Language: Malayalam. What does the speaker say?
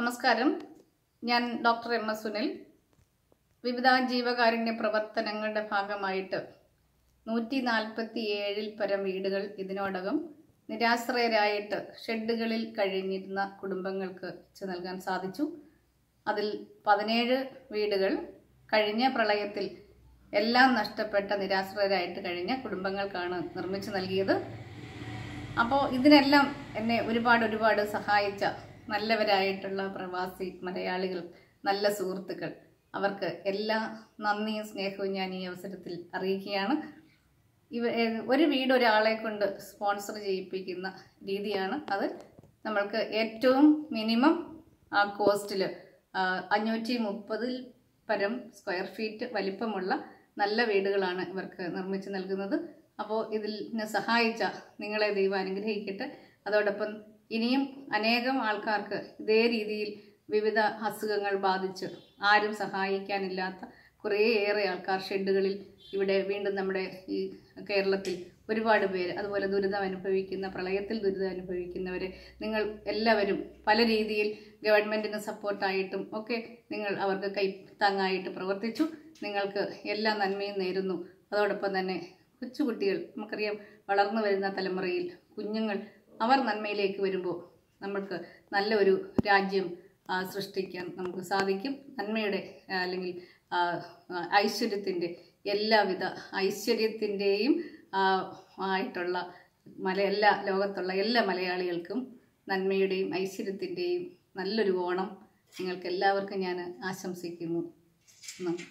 നമസ്കാരം. ഞാൻ ഡോക്ടർ എം എസ് സുനിൽ. വിവിധ ജീവകാരുണ്യ പ്രവർത്തനങ്ങളുടെ ഭാഗമായിട്ട് നൂറ്റി നാൽപ്പത്തി ഏഴിൽ പരം വീടുകൾ ഇതിനോടകം നിരാശ്രയരായിട്ട് ഷെഡുകളിൽ കഴിഞ്ഞിരുന്ന കുടുംബങ്ങൾക്ക് വെച്ച് നൽകാൻ സാധിച്ചു. അതിൽ പതിനേഴ് വീടുകൾ കഴിഞ്ഞ പ്രളയത്തിൽ എല്ലാം നഷ്ടപ്പെട്ട നിരാശ്രയരായിട്ട് കഴിഞ്ഞ കുടുംബങ്ങൾക്കാണ് നിർമ്മിച്ചു നൽകിയത്. അപ്പോൾ ഇതിനെല്ലാം എന്നെ ഒരുപാട് ഒരുപാട് സഹായിച്ച നല്ലവരായിട്ടുള്ള പ്രവാസി മലയാളികൾ നല്ല സുഹൃത്തുക്കൾ. അവർക്ക് എല്ലാ നന്ദിയും സ്നേഹവും ഞാൻ ഈ അവസരത്തിൽ അറിയിക്കുകയാണ്. ഇവ ഒരു വീട് ഒരാളെ കൊണ്ട് സ്പോൺസർ ചെയ്യിപ്പിക്കുന്ന രീതിയാണ് അത്. നമ്മൾക്ക് ഏറ്റവും മിനിമം ആ കോസ്റ്റിൽ അഞ്ഞൂറ്റി മുപ്പതിൽ പരം സ്ക്വയർ ഫീറ്റ് വലിപ്പമുള്ള നല്ല വീടുകളാണ് ഇവർക്ക് നിർമ്മിച്ച് നൽകുന്നത്. അപ്പോൾ ഇതിനെ സഹായിച്ച നിങ്ങളെ ദൈവം അനുഗ്രഹിക്കട്ടെ. അതോടൊപ്പം ഇനിയും അനേകം ആൾക്കാർക്ക് ഇതേ രീതിയിൽ വിവിധ അസുഖങ്ങൾ ബാധിച്ച് ആരും സഹായിക്കാനില്ലാത്ത കുറേയേറെ ആൾക്കാർ ഷെഡുകളിൽ ഇവിടെ വീണ്ടും നമ്മുടെ ഈ കേരളത്തിൽ ഒരുപാട് പേര് അതുപോലെ ദുരിതം അനുഭവിക്കുന്ന പ്രളയത്തിൽ ദുരിതം അനുഭവിക്കുന്നവർ നിങ്ങൾ എല്ലാവരും പല രീതിയിൽ ഗവൺമെന്റിന് സപ്പോർട്ടായിട്ടും ഒക്കെ നിങ്ങൾ അവർക്ക് കൈ താങ്ങായിട്ട് പ്രവർത്തിച്ചു. നിങ്ങൾക്ക് എല്ലാ നന്മയും നേരുന്നു. അതോടൊപ്പം തന്നെ കൊച്ചുകുട്ടികൾ നമുക്കറിയാം വളർന്നു വരുന്ന തലമുറയിൽ കുഞ്ഞുങ്ങൾ അവർ നന്മയിലേക്ക് വരുമ്പോൾ നമുക്ക് നല്ലൊരു രാജ്യം സൃഷ്ടിക്കാൻ നമുക്ക് സാധിക്കും. നന്മയുടെ അല്ലെങ്കിൽ ഐശ്വര്യത്തിന്റെ എല്ലാവിധ ഐശ്വര്യത്തിന്റെയും ആയിട്ടുള്ള മല എല്ലാ ലോകത്തുള്ള എല്ലാ മലയാളികൾക്കും നന്മയുടെയും ഐശ്വര്യത്തിന്റെയും നല്ലൊരു ഓണം. നിങ്ങൾക്ക് എല്ലാവർക്കും ഞാൻ ആശംസിക്കുന്നു. നന്ദി.